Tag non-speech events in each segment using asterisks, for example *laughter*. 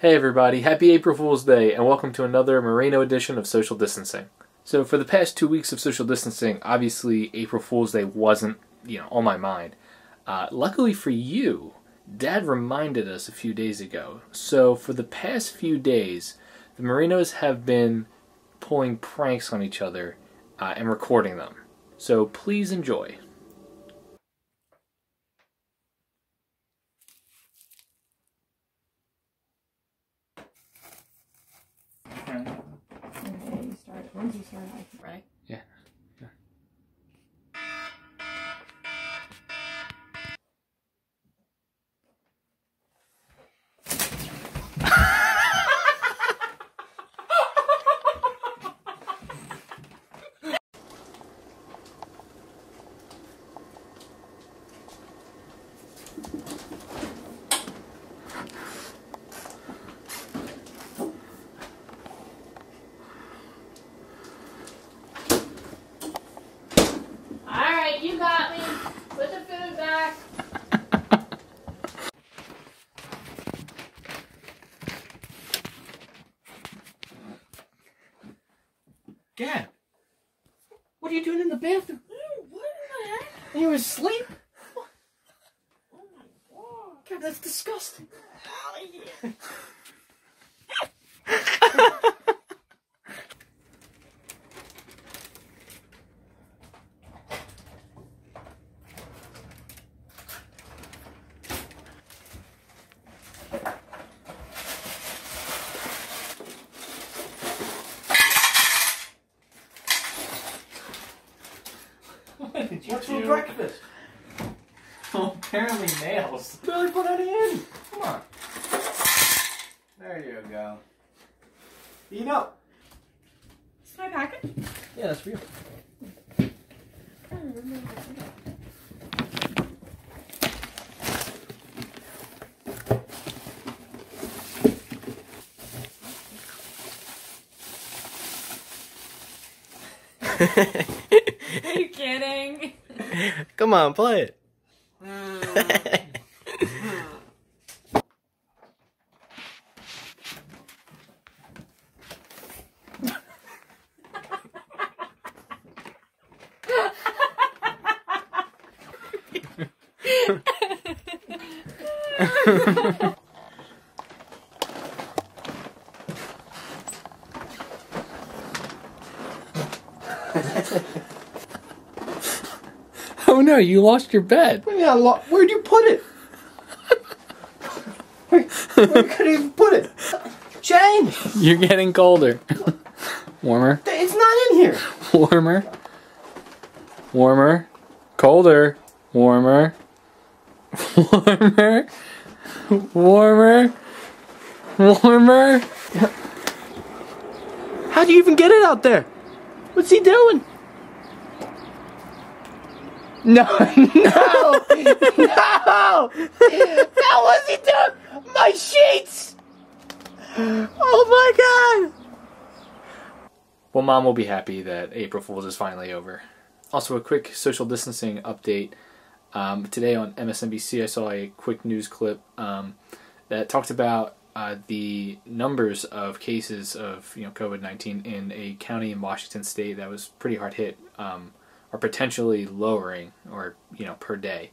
Hey everybody, happy April Fool's Day and welcome to another Marino edition of Social Distancing. So for the past two weeks of social distancing, obviously April Fool's Day wasn't, you know, on my mind. Uh, luckily for you, Dad reminded us a few days ago. So for the past few days, the Marinos have been pulling pranks on each other uh, and recording them. So please enjoy. You start. Once you start, Ready? Yeah. Dad, what are you doing in the bathroom? What in the heck? You were asleep? Oh my god. God, that's disgusting. Oh, *laughs* What did What's for breakfast? *laughs* Oh, apparently nails. Barely put any in. Come on. There you go. Eat up. Is my packet? Yeah, that's for you. *laughs* Are you kidding? Come on, play it. *laughs* No, you lost your bed. Yeah, lo- where'd you put it? Where, where could you even put it? Change. You're getting colder. Warmer, It's not in here. warmer, warmer, colder, warmer, warmer, warmer, warmer. How do you even get it out there? What's he doing? *laughs* No, no, no! How was he doing? My sheets! Oh my god! Well, mom will be happy that April Fool's is finally over. Also, a quick social distancing update. Um, today on MSNBC, I saw a quick news clip um, that talked about uh, the numbers of cases of you know COVID nineteen in a county in Washington State that was pretty hard hit, um, are potentially lowering or you know per day.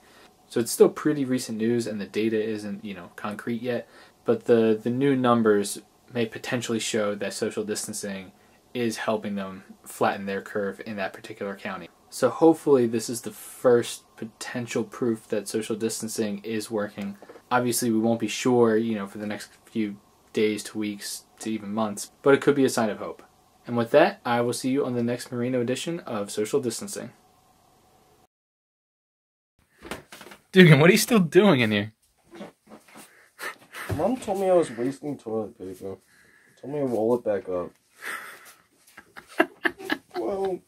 So it's still pretty recent news, and the data isn't you know concrete yet. But the the new numbers may potentially show that social distancing is helping them flatten their curve in that particular county. So hopefully this is the first potential proof that social distancing is working. Obviously we won't be sure, you know, for the next few days to weeks to even months, but it could be a sign of hope. And with that, I will see you on the next Marino edition of Social Distancing. Dugan, what are you still doing in here? Mom told me I was wasting toilet paper. Told me to roll it back up. *laughs* well,